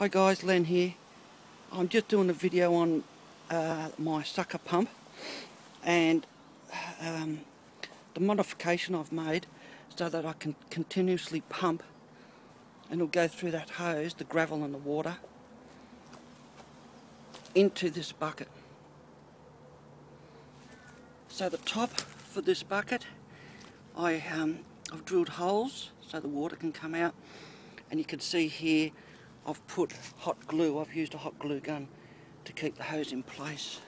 Hi guys, Len here. I'm just doing a video on uh, my sucker pump and um, the modification I've made so that I can continuously pump and it'll go through that hose, the gravel and the water, into this bucket. So the top for this bucket, I, um, I've drilled holes so the water can come out and you can see here I've put hot glue, I've used a hot glue gun to keep the hose in place.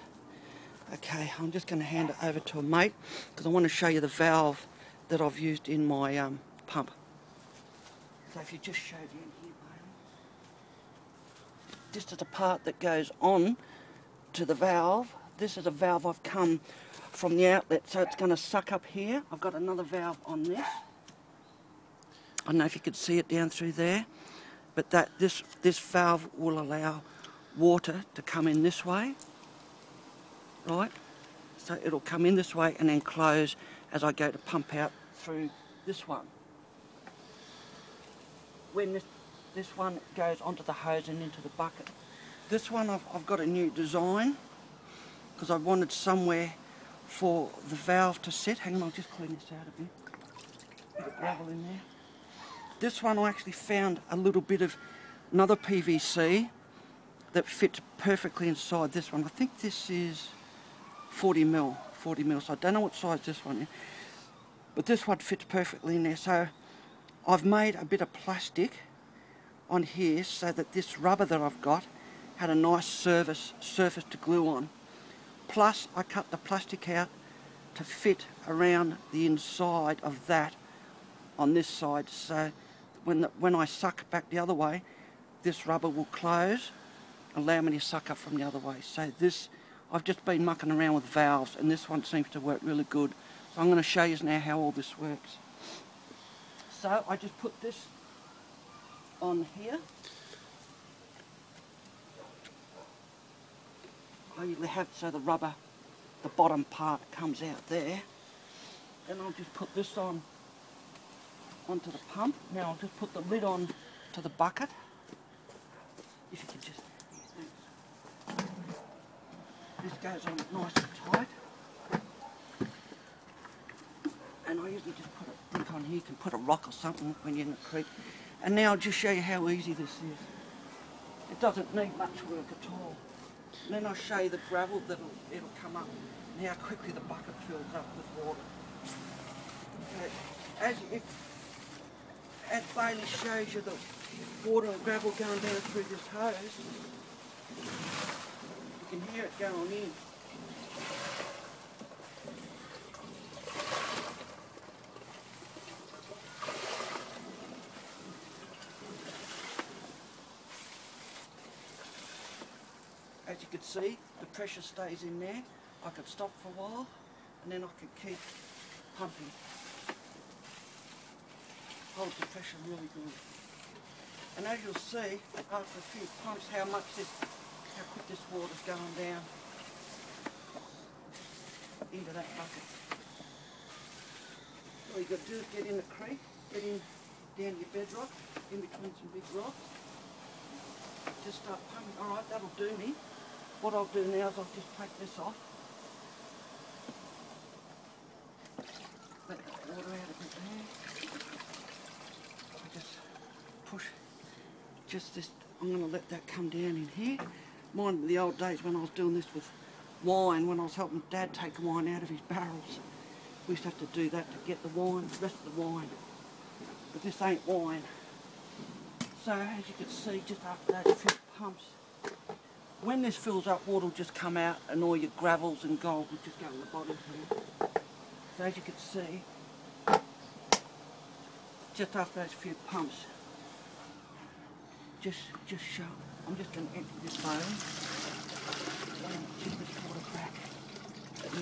Okay, I'm just going to hand it over to a mate because I want to show you the valve that I've used in my um, pump. So if you just show down here, this is the part that goes on to the valve. This is a valve I've come from the outlet, so it's going to suck up here. I've got another valve on this. I don't know if you can see it down through there but that this this valve will allow water to come in this way right? So it'll come in this way and then close as I go to pump out through this one. When this this one goes onto the hose and into the bucket. This one I've, I've got a new design because I wanted somewhere for the valve to sit. Hang on I'll just clean this out a bit. Of gravel in there this one I actually found a little bit of another PVC that fits perfectly inside this one. I think this is 40 mil, 40 mil. So I don't know what size this one is, but this one fits perfectly in there. So I've made a bit of plastic on here so that this rubber that I've got had a nice surface surface to glue on. Plus I cut the plastic out to fit around the inside of that on this side so when, the, when I suck back the other way, this rubber will close, allow me to suck up from the other way. So this, I've just been mucking around with valves and this one seems to work really good. So I'm going to show you now how all this works. So I just put this on here. I usually have so the rubber, the bottom part comes out there. And I'll just put this on onto the pump. Now I'll just put the lid on to the bucket. If you could just, This goes on nice and tight. And I usually just put a brick on here. You can put a rock or something when you're in the creek. And now I'll just show you how easy this is. It doesn't need much work at all. And then I'll show you the gravel that'll it'll come up and how quickly the bucket fills up with water. Okay. As if as Bailey shows you the water and gravel going down through this hose. You can hear it going in. As you can see, the pressure stays in there. I can stop for a while and then I can keep pumping holds the pressure really good. And as you'll see, after a few pumps, how much this, how quick this water's going down into that bucket. All you've got to do is get in the creek, get in down your bedrock, in between some big rocks. Just start pumping. Alright, that'll do me. What I'll do now is I'll just take this off. Let the water out a bit there just this, I'm going to let that come down in here. Mind the old days when I was doing this with wine, when I was helping Dad take wine out of his barrels. We used to have to do that to get the wine, the rest of the wine. But this ain't wine. So as you can see, just after that few pumps, when this fills up, water will just come out and all your gravels and gold will just go in the bottom here. So as you can see, just after those few pumps, just just show. I'm just going to empty this bowl and tip this water back. Yeah.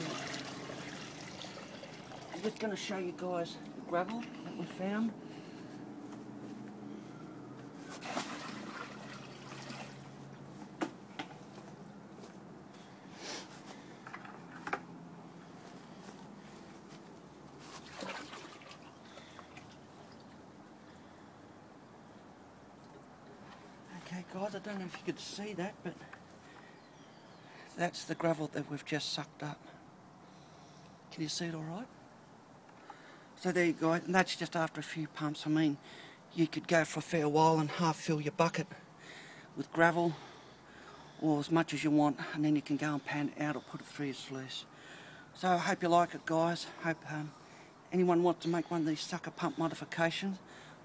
I'm just going to show you guys the gravel that we found. Okay I don't know if you could see that, but that's the gravel that we've just sucked up. Can you see it alright? So there you go, and that's just after a few pumps. I mean, you could go for a fair while and half fill your bucket with gravel or as much as you want and then you can go and pan it out or put it through your sluice. So I hope you like it guys. Hope um, anyone wants to make one of these sucker pump modifications.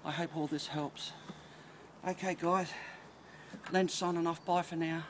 I hope all this helps. Okay guys, Len signing off. Bye for now.